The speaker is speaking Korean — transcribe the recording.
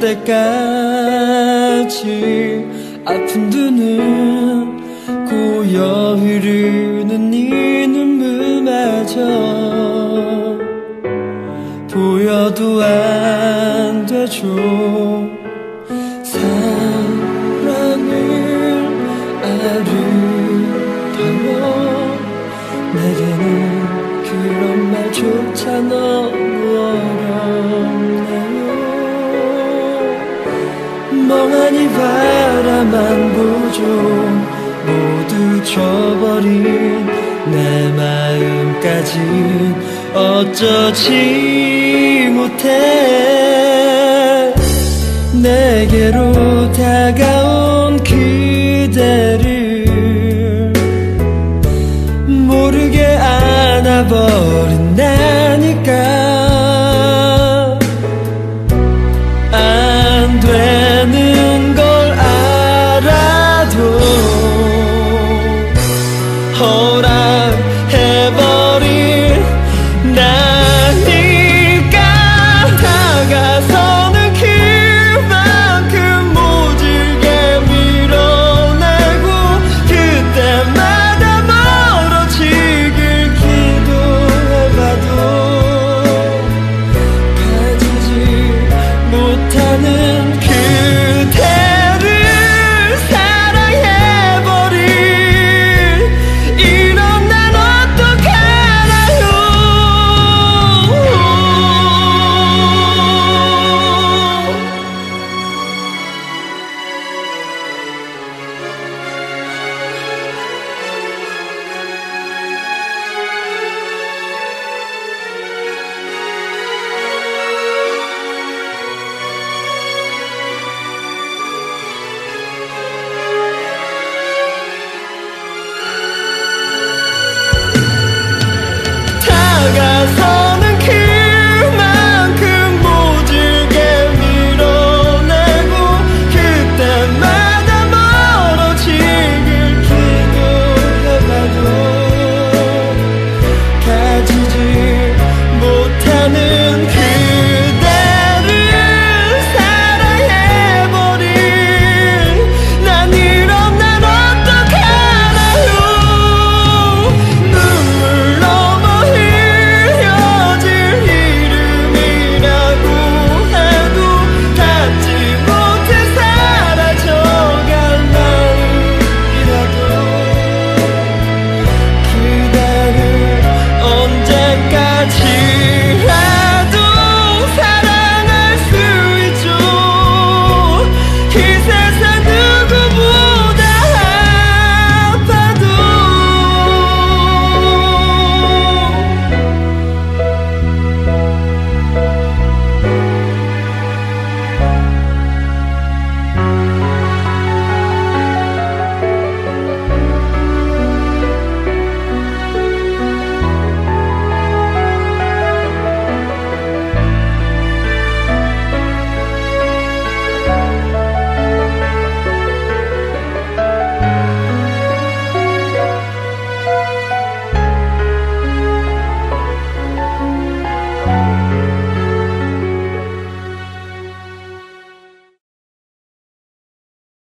때까지 아픈 두 눈 고여 흐르는 네 눈물마저 보여도 안 되죠. 사랑을 아름다워 내게는 그런 말조차 너 멍하니 바라만 보죠. 모두 져버린 내 마음까지 어쩌지 못해. 내게로 다가온 그대를 모르게 안아버린다 hold on.